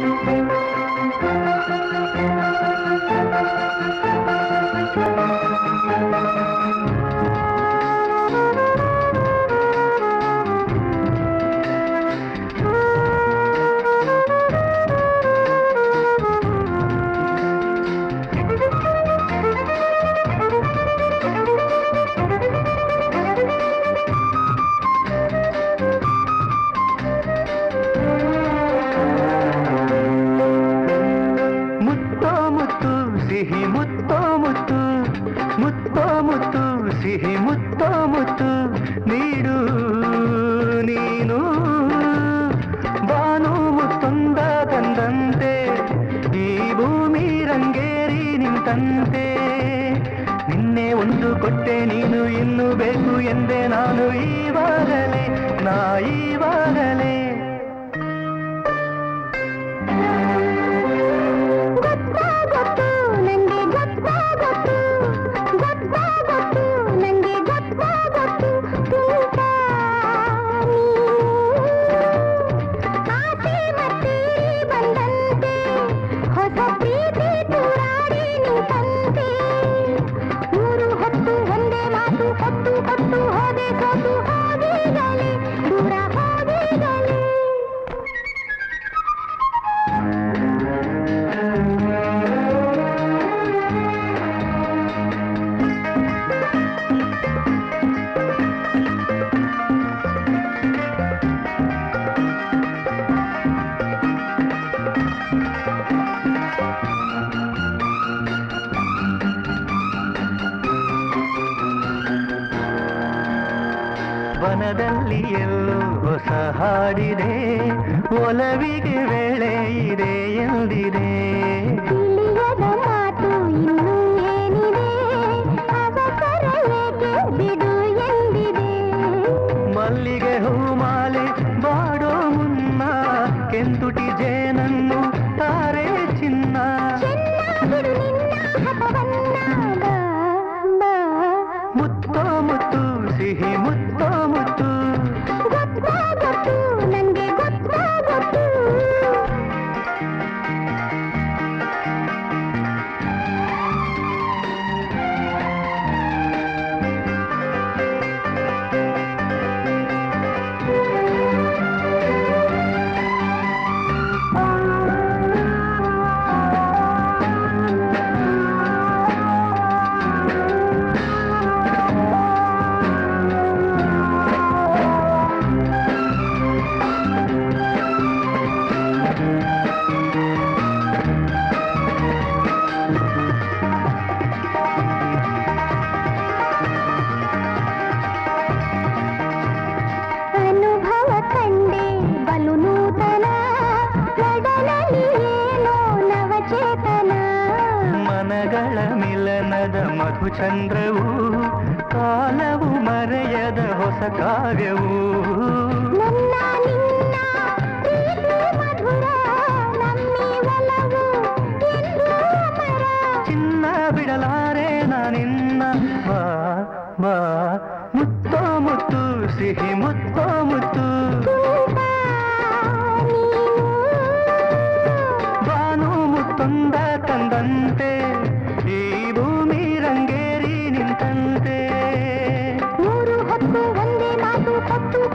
Música ಮುತ್ತೋ ಮುತ್ತು ಮುತ್ತೋ ಮುತ್ತು, ಸಿಹಿ ಮುತ್ತೋ ಮುತ್ತು ನೀಡು, ನೀನು. ಬಾನು ಮುತ್ತೊಂದ ತಂದಂತೆ, ಈ ಭೂಮಿ ರಂಗೇರಿ ನಿಂತಂತೆ. ನಿನ್ನೆ ಒಂದು ಕೊಟ್ಟೆ, ನೀನು ಇನ್ನು ಬೇಕು ಎಂದೆ ನಾನು ಈವಾಗಲೇ. ವನದಲ್ಲಿ ಎಲ್ಲೋ ಹೊಸ ಒಲವಿಗೆ ವೇಳೆ ಇದೆ ಎಂದಿದೆ. ಚಂದ್ರವು ಕಾಲವು ಮರೆಯದ ಹೊಸ ಕಾವ್ಯವು ಚಿನ್ನ ಬಿಡಲಾರೆ ನಾನಿನ್ನ ಮಾ ಬಾ ಮುತ್ತೋ ಮುತ್ತು ಸಿಹಿ ಮುತ್ತ ಮುತ್ತು. ಭಾನು ಮುತ್ತೊಂದ ತಂದ